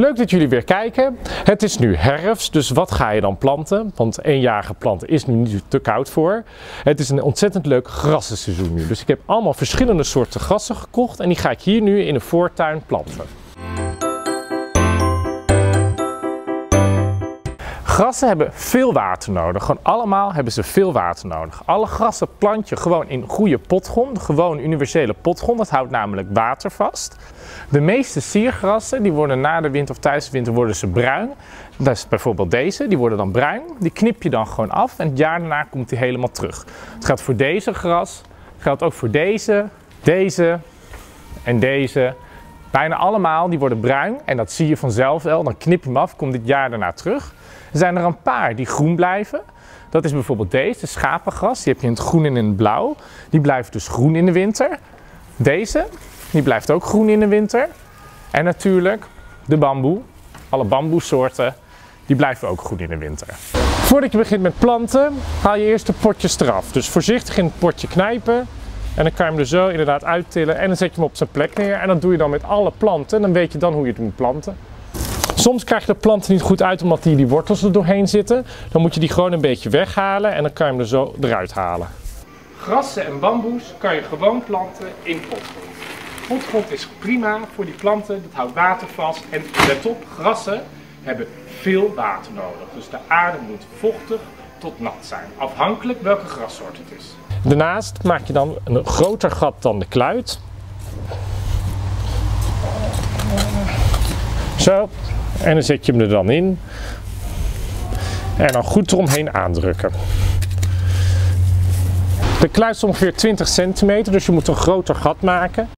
Leuk dat jullie weer kijken. Het is nu herfst, dus wat ga je dan planten? Want eenjarige planten is nu niet te koud voor. Het is een ontzettend leuk grassenseizoen nu. Dus ik heb allemaal verschillende soorten grassen gekocht en die ga ik hier nu in de voortuin planten. Grassen hebben veel water nodig. Gewoon allemaal hebben ze veel water nodig. Alle grassen plant je gewoon in goede potgrond. Gewoon universele potgrond. Dat houdt namelijk water vast. De meeste siergrassen die worden na de winter of tijdens de winter worden ze bruin. Dat is bijvoorbeeld deze. Die worden dan bruin. Die knip je dan gewoon af en het jaar daarna komt die helemaal terug. Het geldt voor deze gras. Het geldt ook voor deze, deze en deze. Bijna allemaal die worden bruin en dat zie je vanzelf wel. Dan knip je hem af, komt dit jaar daarna terug. Er zijn er een paar die groen blijven. Dat is bijvoorbeeld deze, de schapengras. Die heb je in het groen en in het blauw. Die blijft dus groen in de winter. Deze, die blijft ook groen in de winter. En natuurlijk de bamboe. Alle bamboesoorten, die blijven ook groen in de winter. Voordat je begint met planten, haal je eerst de potjes eraf. Dus voorzichtig in het potje knijpen. En dan kan je hem er zo inderdaad uittillen en dan zet je hem op zijn plek neer. En dat doe je dan met alle planten. En dan weet je dan hoe je het moet planten. Soms krijg je de planten niet goed uit omdat die, die wortels er doorheen zitten. Dan moet je die gewoon een beetje weghalen en dan kan je hem er zo eruit halen. Grassen en bamboes kan je gewoon planten in potgrond. Potgrond is prima voor die planten, dat houdt water vast. En let op, grassen hebben veel water nodig. Dus de aarde moet vochtig tot nat zijn, afhankelijk welke grassoort het is. Daarnaast maak je dan een groter gat dan de kluit. Zo, en dan zet je hem er dan in. En dan goed eromheen aandrukken. De kluit is ongeveer 20 centimeter, dus je moet een groter gat maken.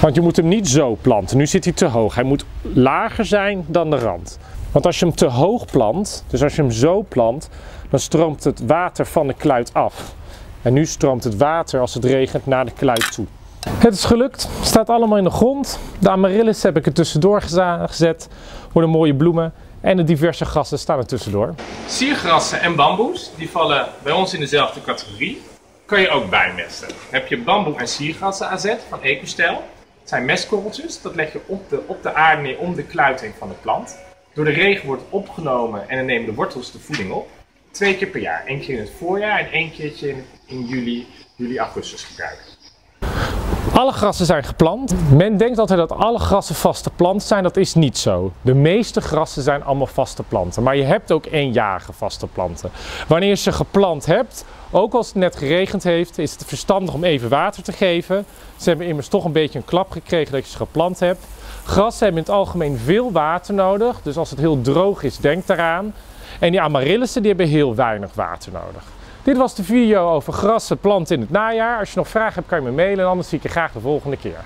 Want je moet hem niet zo planten. Nu zit hij te hoog. Hij moet lager zijn dan de rand. Want als je hem te hoog plant, dus als je hem zo plant, dan stroomt het water van de kluit af. En nu stroomt het water als het regent naar de kluit toe. Het is gelukt, staat allemaal in de grond. De amaryllis heb ik er tussendoor gezet, worden mooie bloemen. En de diverse grassen staan er tussendoor. Siergrassen en bamboes, die vallen bij ons in dezelfde categorie. Kan je ook bijmesten. heb je bamboe en siergrassen aanzet van Ecostel. Het zijn mestkorreltjes, dat leg je op de, op de aarde neer om de kluiting van de plant. Door de regen wordt opgenomen en dan nemen de wortels de voeding op. Twee keer per jaar. Eén keer in het voorjaar en één keertje in, juli, juli, augustus gebruiken. Alle grassen zijn geplant. Men denkt altijd dat alle grassen vaste planten zijn. Dat is niet zo. De meeste grassen zijn allemaal vaste planten. Maar je hebt ook eenjarige vaste planten. Wanneer je ze geplant hebt, ook als het net geregend heeft, is het verstandig om even water te geven. Ze hebben immers toch een beetje een klap gekregen dat je ze geplant hebt. Grassen hebben in het algemeen veel water nodig. Dus als het heel droog is, denk daaraan. En die amaryllissen die hebben heel weinig water nodig. Dit was de video over grassen planten in het najaar. Als je nog vragen hebt kan je me mailen en anders zie ik je graag de volgende keer.